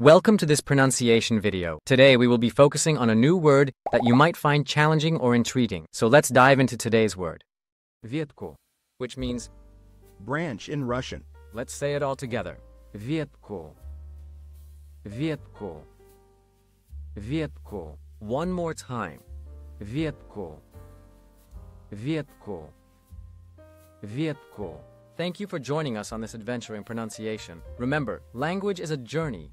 Welcome to this pronunciation video. Today we will be focusing on a new word that you might find challenging or intriguing. So let's dive into today's word. Ветку, which means, Branch in Russian. let's say it all together. Ветку. Ветку. Ветку. One more time. Ветку. Ветку. Ветку. Thank you for joining us on this adventure in pronunciation. Remember, language is a journey,